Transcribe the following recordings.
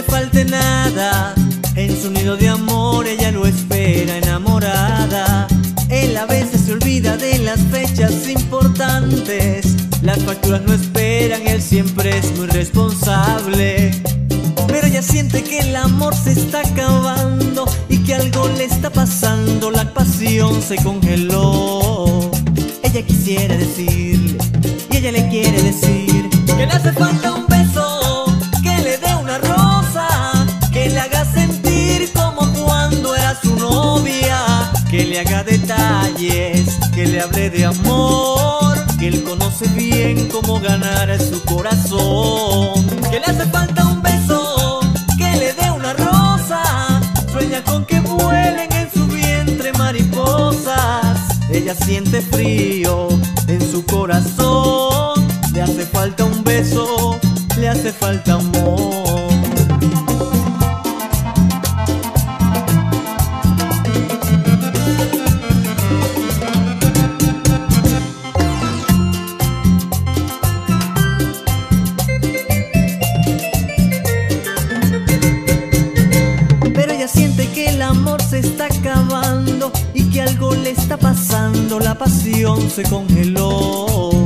le falte nada. En su nido de amor ella lo espera enamorada. Él a veces se olvida de las fechas importantes. Las facturas no esperan, él siempre es muy responsable. Pero ella siente que el amor se está acabando y que algo le está pasando, la pasión se congeló. Ella quisiera decirle y ella le quiere decir que le hace falta un haga detalles, que le hable de amor, que él conoce bien cómo ganar su corazón, que le hace falta un beso, que le dé una rosa, sueña con que vuelen en su vientre mariposas, ella siente frío en su corazón, le hace falta un beso, le hace falta amor. Está acabando y que algo le está pasando, la pasión se congeló.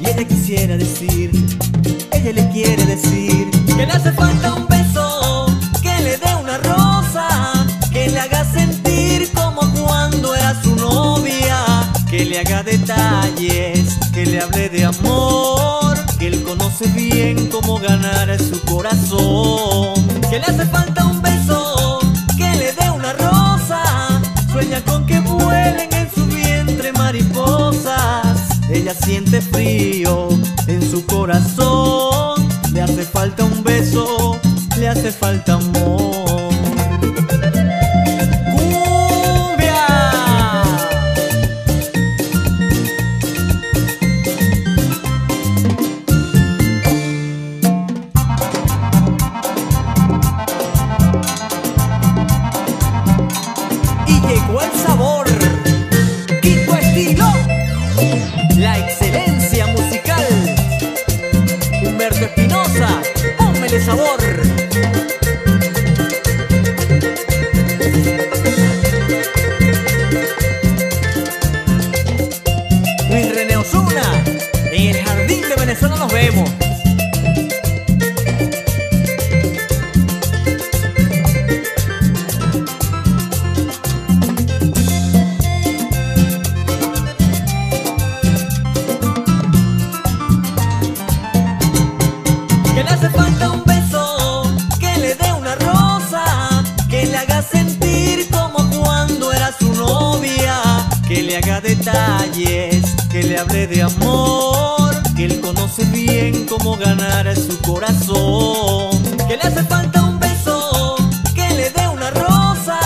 Y ella quisiera decir, ella le quiere decir que le hace falta un beso, que le dé una rosa, que le haga sentir como cuando era su novia, que le haga detalles, que le hable de amor, que él conoce bien cómo ganar su corazón, con que vuelen en su vientre mariposas, ella siente frío en su corazón, le hace falta un beso, le hace falta amor. Y llegó el sabor. Quinto estilo, la excelencia musical. Humberto Espinosa, pónmele sabor. Detalles, que le hable de amor, que él conoce bien cómo ganar su corazón, que le hace falta un beso, que le dé una rosa,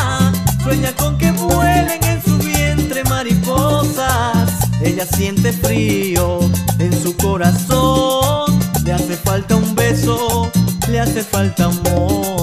sueña con que vuelen en su vientre mariposas, ella siente frío en su corazón, hace falta amor.